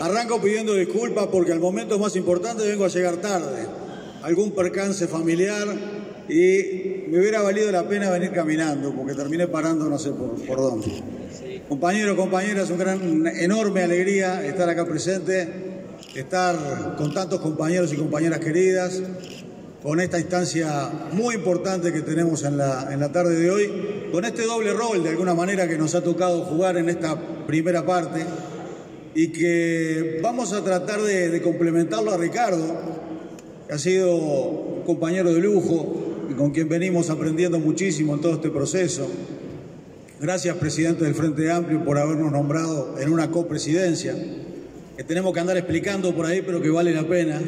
Arranco pidiendo disculpas porque al momento más importante vengo a llegar tarde. Algún percance familiar y me hubiera valido la pena venir caminando porque terminé parando no sé por, dónde. Compañeros, compañeras, una gran, enorme alegría estar acá presente, estar con tantos compañeros y compañeras queridas, con esta instancia muy importante que tenemos en la, en la tarde de hoy, con este doble rol de alguna manera que nos ha tocado jugar en esta primera parte y que vamos a tratar de, complementarlo a Ricardo, que ha sido un compañero de lujo y con quien venimos aprendiendo muchísimo en todo este proceso. Gracias, presidente del Frente Amplio, por habernos nombrado en una copresidencia, que tenemos que andar explicando por ahí, pero que vale la pena.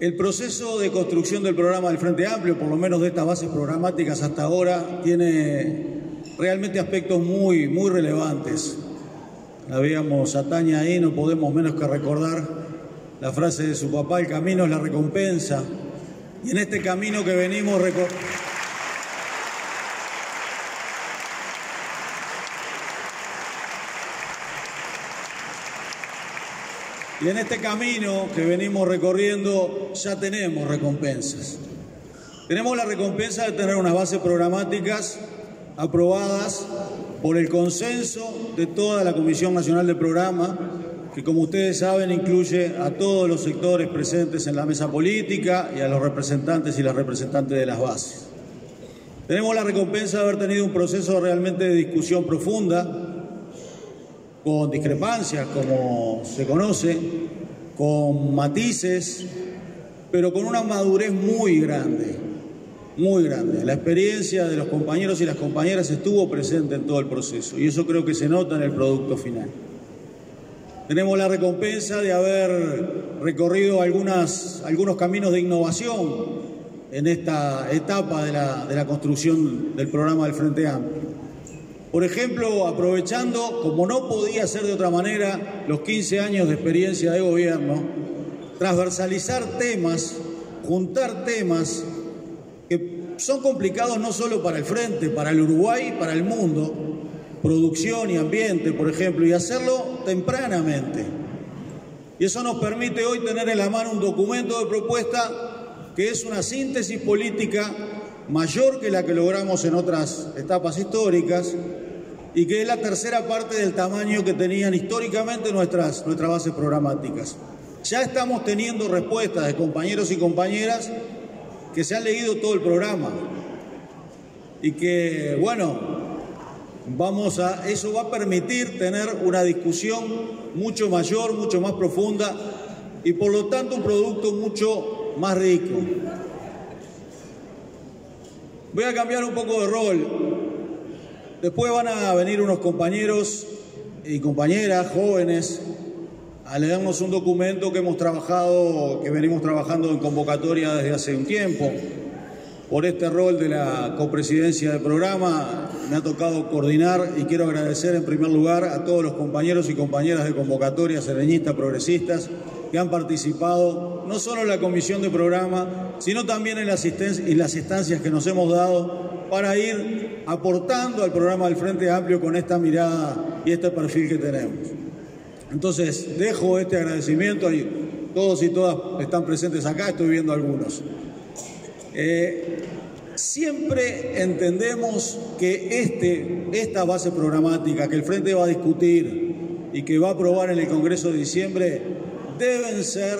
El proceso de construcción del programa del Frente Amplio, por lo menos de estas bases programáticas hasta ahora, tiene realmente aspectos muy, muy relevantes. La veíamos a Tania ahí, no podemos menos que recordar la frase de su papá, el camino es la recompensa. Y en este camino que venimos Y en este camino que venimos recorriendo ya tenemos recompensas. Tenemos la recompensa de tener unas bases programáticas aprobadas por el consenso de toda la Comisión Nacional de Programa, que como ustedes saben incluye a todos los sectores presentes en la mesa política y a los representantes y las representantes de las bases. Tenemos la recompensa de haber tenido un proceso realmente de discusión profunda, con discrepancias, como se conoce, con matices, pero con una madurez muy grande, muy grande. La experiencia de los compañeros y las compañeras estuvo presente en todo el proceso y eso creo que se nota en el producto final. Tenemos la recompensa de haber recorrido algunas, algunos caminos de innovación en esta etapa de la, de la construcción del programa del Frente Amplio. Por ejemplo, aprovechando, como no podía ser de otra manera, los 15 años de experiencia de gobierno, transversalizar temas, juntar temas son complicados no solo para el frente, para el Uruguay, para el mundo, producción y ambiente, por ejemplo, y hacerlo tempranamente. Y eso nos permite hoy tener en la mano un documento de propuesta que es una síntesis política mayor que la que logramos en otras etapas históricas y que es la tercera parte del tamaño que tenían históricamente nuestras, nuestras bases programáticas. Ya estamos teniendo respuestas de compañeros y compañeras que se han leído todo el programa y que, bueno, vamos a, eso va a permitir tener una discusión mucho mayor, mucho más profunda y por lo tanto un producto mucho más rico. Voy a cambiar un poco de rol. Después van a venir unos compañeros y compañeras jóvenes a leernos un documento que hemos trabajado, que venimos trabajando en convocatoria desde hace un tiempo. Por este rol de la copresidencia del programa me ha tocado coordinar y quiero agradecer en primer lugar a todos los compañeros y compañeras de convocatoria sereñistas progresistas que han participado no solo en la comisión de programa, sino también en las, y las instancias que nos hemos dado para ir aportando al programa del Frente Amplio con esta mirada y este perfil que tenemos. Entonces, dejo este agradecimiento y todos y todas están presentes acá, estoy viendo algunos. Eh, siempre entendemos que este, esta base programática que el Frente va a discutir y que va a aprobar en el Congreso de diciembre deben ser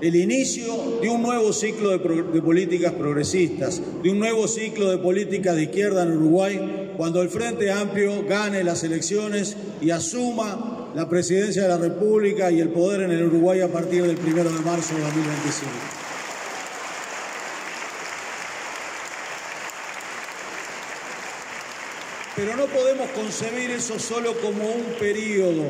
el inicio de un nuevo ciclo de, de, políticas progresistas, de un nuevo ciclo de políticas de izquierda en Uruguay, cuando el Frente Amplio gane las elecciones y asuma la presidencia de la República y el poder en el Uruguay a partir del 1 de marzo de 2025. Pero no podemos concebir eso solo como un periodo.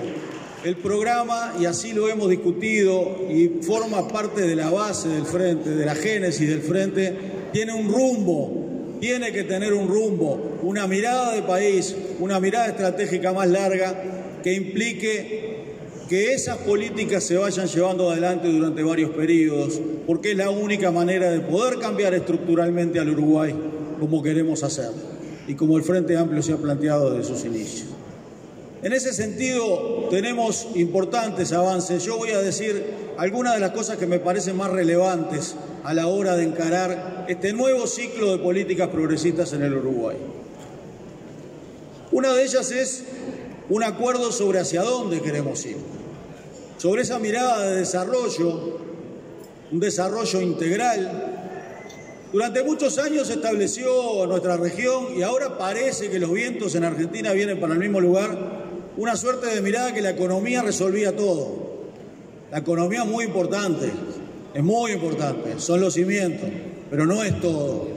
El programa, y así lo hemos discutido, y forma parte de la base del frente, de la génesis del frente, tiene un rumbo, tiene que tener un rumbo, una mirada de país, una mirada estratégica más larga que implique que esas políticas se vayan llevando adelante durante varios periodos, porque es la única manera de poder cambiar estructuralmente al Uruguay como queremos hacerlo y como el Frente Amplio se ha planteado desde sus inicios. En ese sentido, tenemos importantes avances. Yo voy a decir algunas de las cosas que me parecen más relevantes a la hora de encarar este nuevo ciclo de políticas progresistas en el Uruguay. Una de ellas es un acuerdo sobre hacia dónde queremos ir, sobre esa mirada de desarrollo, un desarrollo integral. Durante muchos años se estableció nuestra región y ahora parece que los vientos en Argentina vienen para el mismo lugar, una suerte de mirada que la economía resolvía todo. La economía es muy importante, es muy importante, son los cimientos, pero no es todo.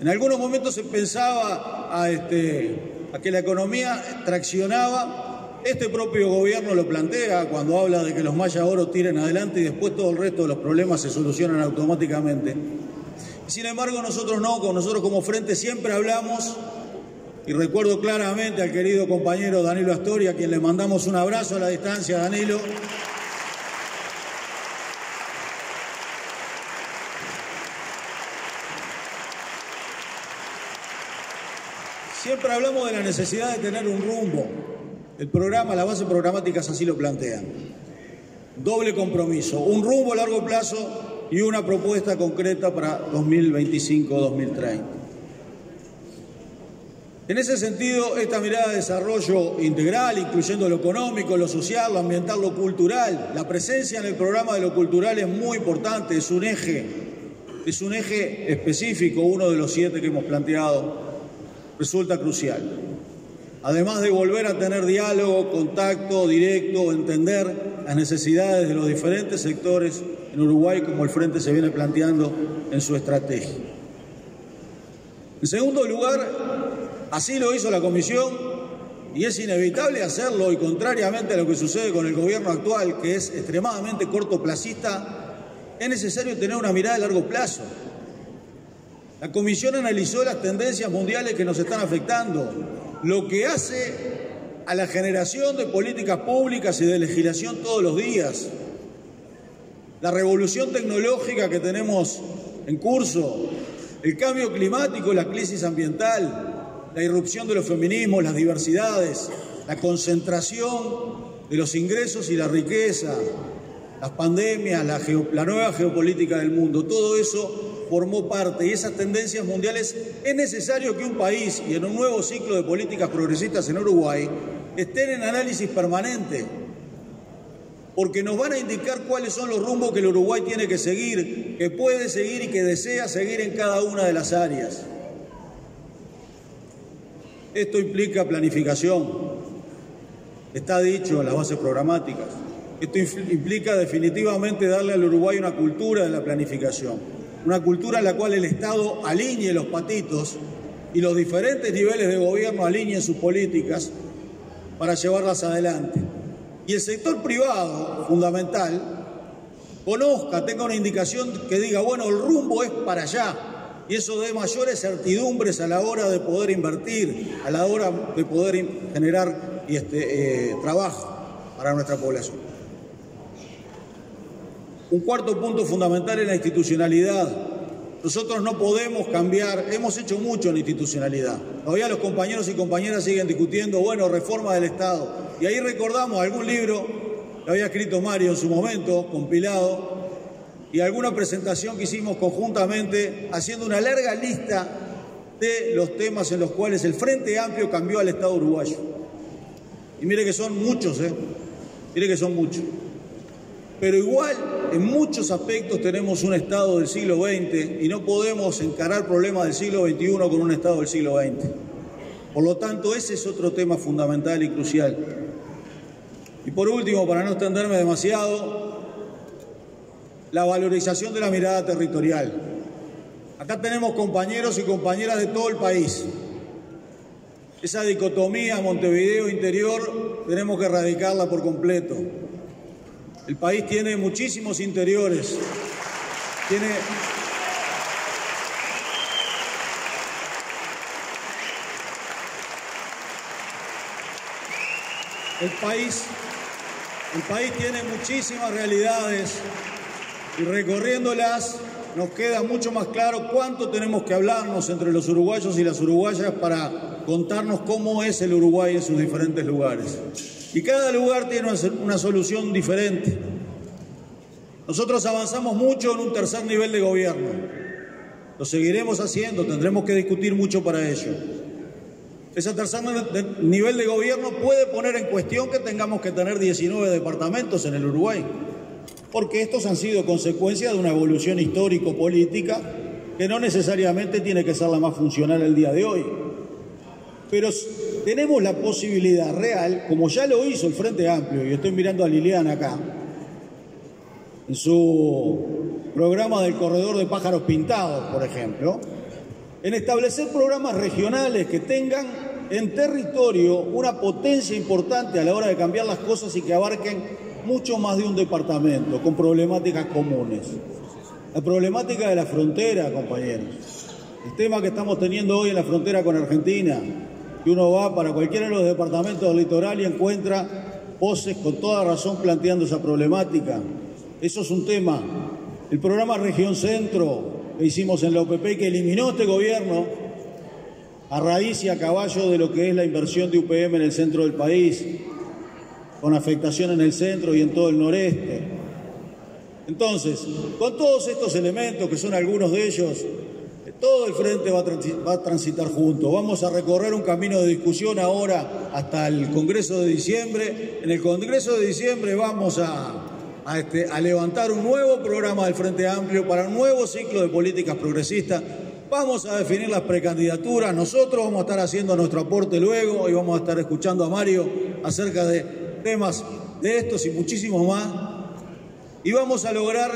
En algunos momentos se pensaba a, este, a que la economía traccionaba. Este propio gobierno lo plantea cuando habla de que los Maya Oro tiren adelante y después todo el resto de los problemas se solucionan automáticamente. Sin embargo, nosotros no, con nosotros como frente siempre hablamos, y recuerdo claramente al querido compañero Danilo Astoria, a quien le mandamos un abrazo a la distancia, Danilo. Siempre hablamos de la necesidad de tener un rumbo. El programa, la base programáticas así lo plantean. Doble compromiso, un rumbo a largo plazo y una propuesta concreta para 2025-2030. En ese sentido, esta mirada de desarrollo integral, incluyendo lo económico, lo social, lo ambiental, lo cultural, la presencia en el programa de lo cultural es muy importante, es un eje, es un eje específico, uno de los siete que hemos planteado resulta crucial. Además de volver a tener diálogo, contacto directo, entender las necesidades de los diferentes sectores en Uruguay como el Frente se viene planteando en su estrategia. En segundo lugar, así lo hizo la Comisión y es inevitable hacerlo y contrariamente a lo que sucede con el gobierno actual, que es extremadamente cortoplacista, es necesario tener una mirada a largo plazo. La comisión analizó las tendencias mundiales que nos están afectando, lo que hace a la generación de políticas públicas y de legislación todos los días, la revolución tecnológica que tenemos en curso, el cambio climático, la crisis ambiental, la irrupción de los feminismos, las diversidades, la concentración de los ingresos y la riqueza, las pandemias, la, la nueva geopolítica del mundo, todo eso formó parte y esas tendencias mundiales, es necesario que un país y en un nuevo ciclo de políticas progresistas en Uruguay estén en análisis permanente, porque nos van a indicar cuáles son los rumbos que el Uruguay tiene que seguir, que puede seguir y que desea seguir en cada una de las áreas. Esto implica planificación, está dicho en las bases programáticas. Esto implica definitivamente darle al Uruguay una cultura de la planificación una cultura en la cual el Estado alinee los patitos y los diferentes niveles de gobierno alineen sus políticas para llevarlas adelante. Y el sector privado, fundamental, conozca, tenga una indicación que diga, bueno, el rumbo es para allá. Y eso dé mayores certidumbres a la hora de poder invertir, a la hora de poder generar este, eh, trabajo para nuestra población. Un cuarto punto fundamental es la institucionalidad. Nosotros no podemos cambiar, hemos hecho mucho en la institucionalidad. Todavía los compañeros y compañeras siguen discutiendo, bueno, reforma del Estado. Y ahí recordamos algún libro que había escrito Mario en su momento, compilado, y alguna presentación que hicimos conjuntamente, haciendo una larga lista de los temas en los cuales el Frente Amplio cambió al Estado uruguayo. Y mire que son muchos, ¿eh? Mire que son muchos. Pero igual, en muchos aspectos tenemos un Estado del siglo XX y no podemos encarar problemas del siglo XXI con un Estado del siglo XX. Por lo tanto, ese es otro tema fundamental y crucial. Y por último, para no extenderme demasiado, la valorización de la mirada territorial. Acá tenemos compañeros y compañeras de todo el país. Esa dicotomía Montevideo interior tenemos que erradicarla por completo. El país tiene muchísimos interiores. El país, el país tiene muchísimas realidades y recorriéndolas nos queda mucho más claro cuánto tenemos que hablarnos entre los uruguayos y las uruguayas para contarnos cómo es el Uruguay en sus diferentes lugares. Y cada lugar tiene una solución diferente. Nosotros avanzamos mucho en un tercer nivel de gobierno. Lo seguiremos haciendo, tendremos que discutir mucho para ello. Ese tercer nivel de gobierno puede poner en cuestión que tengamos que tener 19 departamentos en el Uruguay, porque estos han sido consecuencia de una evolución histórico-política que no necesariamente tiene que ser la más funcional el día de hoy. Pero tenemos la posibilidad real, como ya lo hizo el Frente Amplio, y estoy mirando a Liliana acá, en su programa del corredor de pájaros pintados, por ejemplo, en establecer programas regionales que tengan en territorio una potencia importante a la hora de cambiar las cosas y que abarquen mucho más de un departamento, con problemáticas comunes. La problemática de la frontera, compañeros. El tema que estamos teniendo hoy en la frontera con Argentina, que uno va para cualquiera de los departamentos del litoral y encuentra voces con toda razón planteando esa problemática. Eso es un tema. El programa Región Centro que hicimos en la OPP que eliminó este gobierno a raíz y a caballo de lo que es la inversión de UPM en el centro del país, con afectación en el centro y en todo el noreste. Entonces, con todos estos elementos, que son algunos de ellos, todo el frente va a, transitar juntos. Vamos a recorrer un camino de discusión ahora hasta el Congreso de diciembre. En el Congreso de diciembre vamos este, a, levantar un nuevo programa del Frente Amplio para un nuevo ciclo de políticas progresistas. Vamos a definir las precandidaturas, nosotros vamos a estar haciendo nuestro aporte luego y vamos a estar escuchando a Mario acerca de temas de estos y muchísimos más. Y vamos a lograr,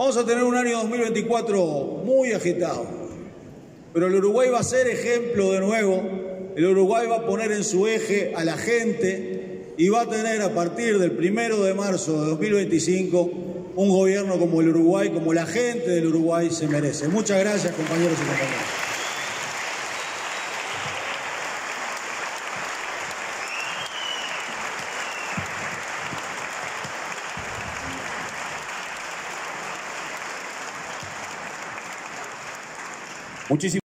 vamos a tener un año 2024 muy agitado. Pero el Uruguay va a ser ejemplo de nuevo, el Uruguay va a poner en su eje a la gente y va a tener a partir del primero de marzo de 2025 un gobierno como el Uruguay, como la gente del Uruguay se merece. Muchas gracias, compañeros y compañeras. Muchísimas